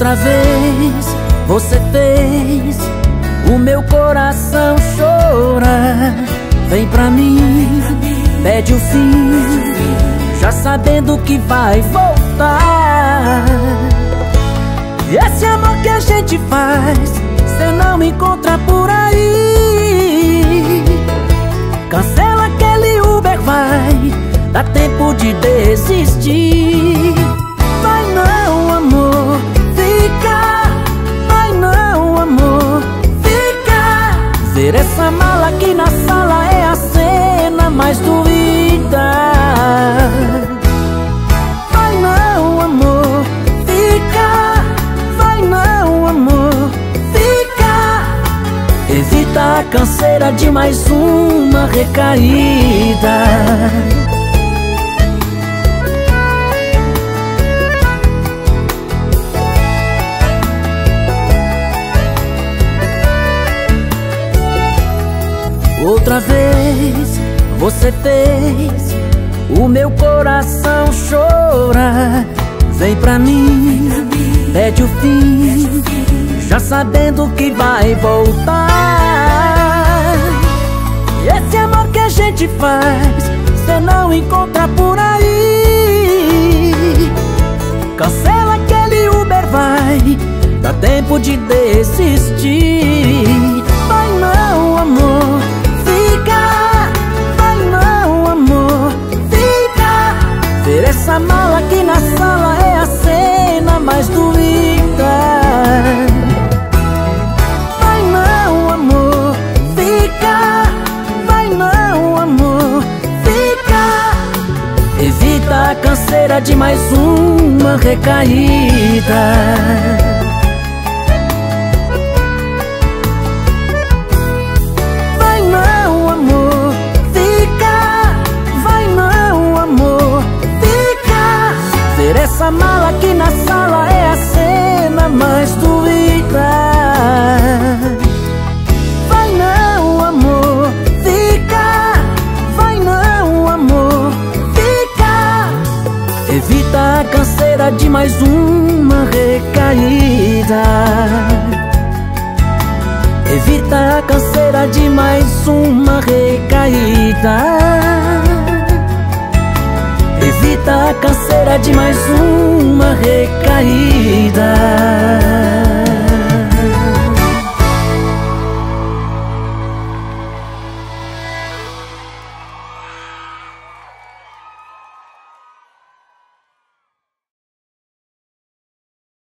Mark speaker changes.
Speaker 1: Outra vez você fez o meu coração chorar. Vem pra mim, pede o fim, já sabendo que vai voltar. Esse amor que a gente faz, cê não encontra por aí. Cancela aquele Uber, vai, dá tempo de desistir. Aqui na sala é a cena mais doída. Vai não, amor, fica. Vai não, amor, fica. Evita a canseira de mais uma recaída Outra vez você fez o meu coração chorar. Vem pra mim, pede o fim, já sabendo que vai voltar. E esse amor que a gente faz, cê não encontra por aí. Cancela aquele Uber, vai, dá tempo de desistir. Essa mala aqui na sala é a cena mais doída Vai não, amor, fica. Vai não, amor, fica. Evita a canseira de mais uma recaída Evita a canseira de mais uma recaída. Evita a canseira de mais uma recaída. Evita a canseira de mais uma recaída